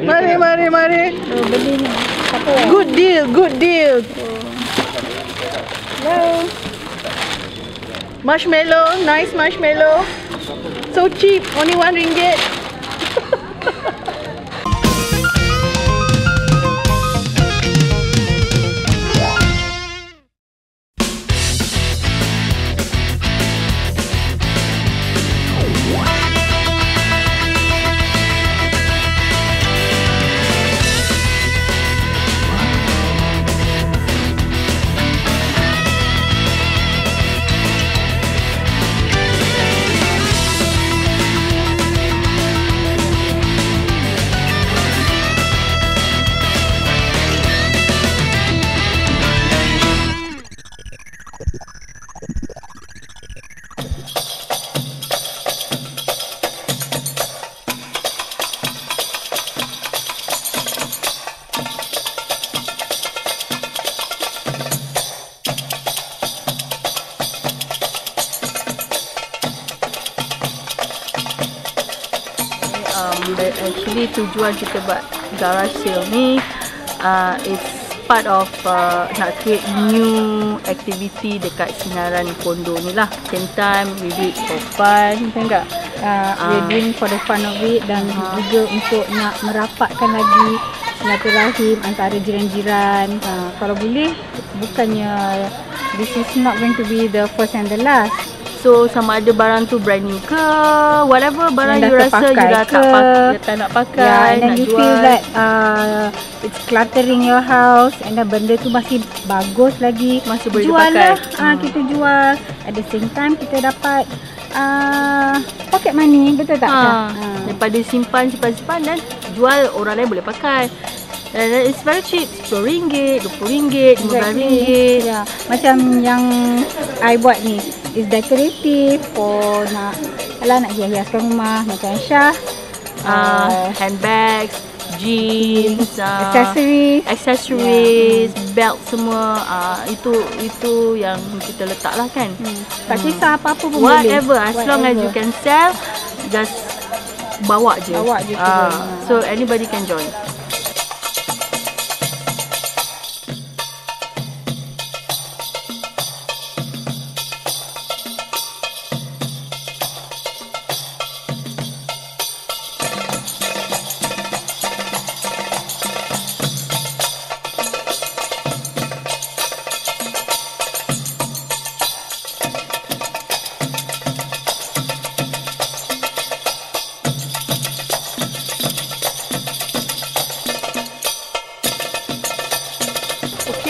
Mari, mari, mari. Good deal, good deal. Hello. Marshmallow, nice marshmallow. So cheap, only one ringgit. but actually tujuan kita buat garage sale ni uh, it's part of uh, nak create new activity dekat sinaran kondo ni lah same time we do it for fun kan tak? Uh, Ah. we're doing for the fun of it dan juga untuk nak merapatkan lagi silaturahim antara jiran-jiran. Uh, kalau boleh, bukannya this is not going to be the first and the last. So sama ada barang tu brand new ke whatever barang Yang you rasa you dah tak, ke. pakai, tak nak pakai Yeah, and then nak you jual feel that uh, it's cluttering your house and then benda tu masih bagus lagi. Masih boleh jual dipakai. lah. Ah, Hmm. kita jual. At the same time kita dapat uh, pocket money, betul tak? ha? Ah. daripada simpan simpan simpan dan jual orang lain boleh pakai and it's very cheap RM10 RM20 RM15 Ya, macam yang I buat ni is decorative for nak kalau nak hias-hiaskan rumah macam Syah. uh, Uh, handbags jeans uh, accessories. accessories belt semua uh, itu itu yang kita letak lah kan Hmm. Tak kisah apa-apa pun boleh. whatever as long as you can sell just bawa je Bawa je Ah, turun. so anybody can join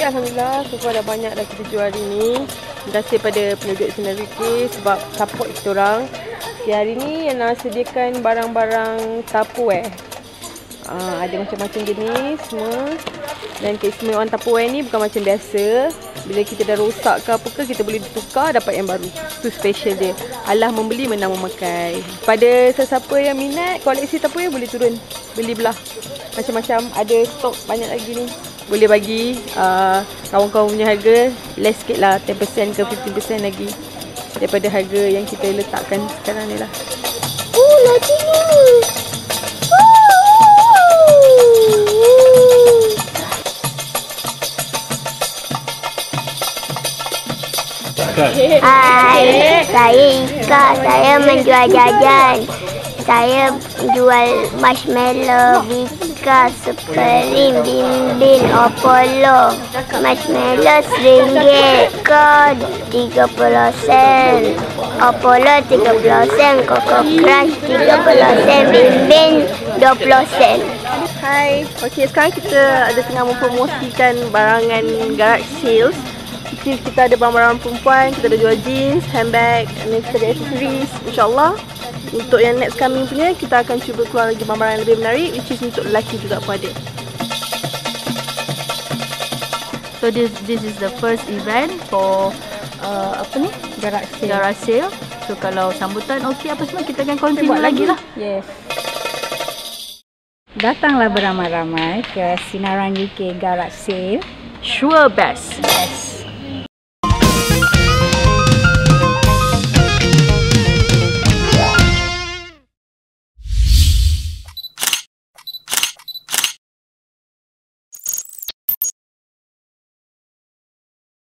Okey, Alhamdulillah. Far dah banyak dah kita jual hari ni. Terima kasih pada penduduk UK sebab support kita orang. Okay, hari ni yang nak sediakan barang-barang Tupperware. Uh, ada macam-macam jenis semua. Dan keistimewaan Tupperware ni bukan macam biasa. Bila kita dah rosak ke apa ke, kita boleh tukar dapat yang baru. Itu special dia. Allah membeli menang memakai. Pada sesiapa yang minat koleksi Tupperware boleh turun. Beli belah. Macam-macam ada stok banyak lagi ni. Boleh bagi uh, kawan-kawan punya harga less sikit lah 10% ke 15% lagi daripada harga yang kita letakkan sekarang ni lah. Oh, lagi ni. Hai, saya Ika. Saya menjual jajan. Saya jual marshmallow, Vika, Supreme, Bim Bim, Apollo. Marshmallow RM1, Vika 30 sen. Apollo 30 sen, Coco Crunch 30 sen, Bim Bim 20 sen. Hai, okey sekarang kita ada tengah mempromosikan barangan garage sales. Kita, kita ada barang-barang perempuan, kita ada jual jeans, handbag, and then kita ada accessories. InsyaAllah untuk yang next coming punya kita akan cuba keluar lagi barang-barang yang lebih menarik which is untuk lelaki juga pun ada. so this this is the first event for uh, apa ni Garage sale. garage sale so kalau sambutan okey apa semua kita akan continue buat lagi lah Yes. Datanglah beramai-ramai ke Sinaran UK Garage Sale. sure best Yes.